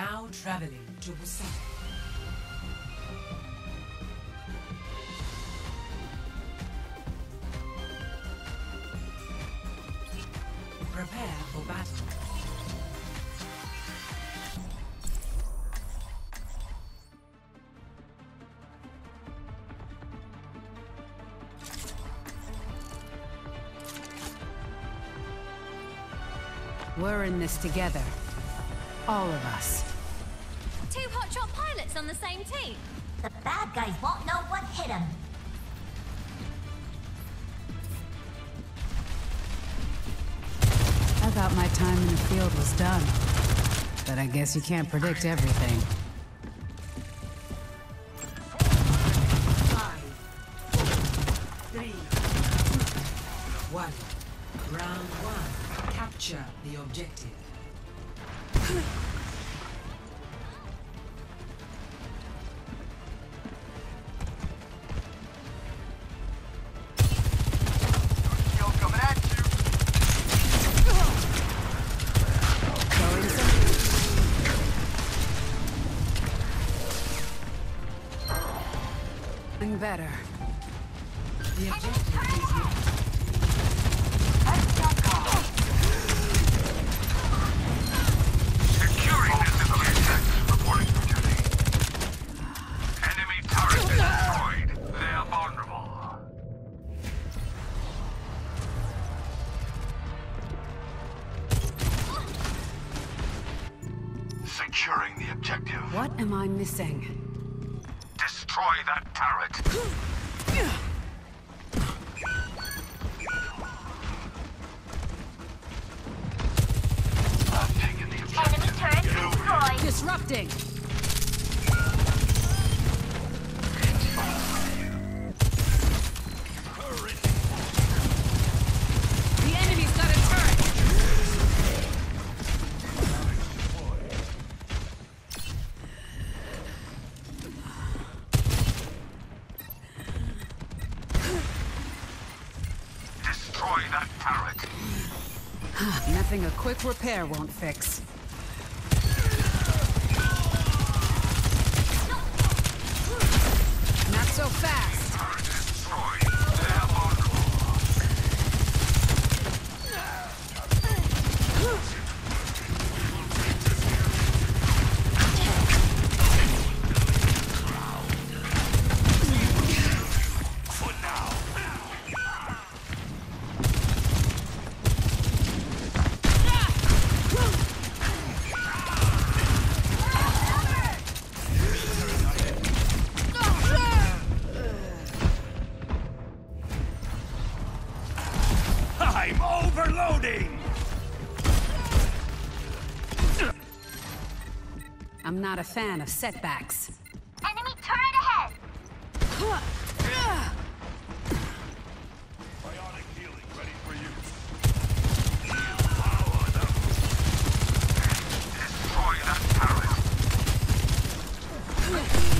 Now traveling to Busan. Prepare for battle. We're in this together. All of us. Two on the same team. The bad guys won't know what hit them. I thought my time in the field was done. But I guess you can't predict everything. What am missing? Destroy that turret. I've taken the Enemy turret destroyed. Disrupting! Destroy that turret. Nothing a quick repair won't fix. Not so fast! Not a fan of setbacks. Enemy turret ahead. Bionic healing ready for use. Power them. Destroy that turret.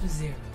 to zero.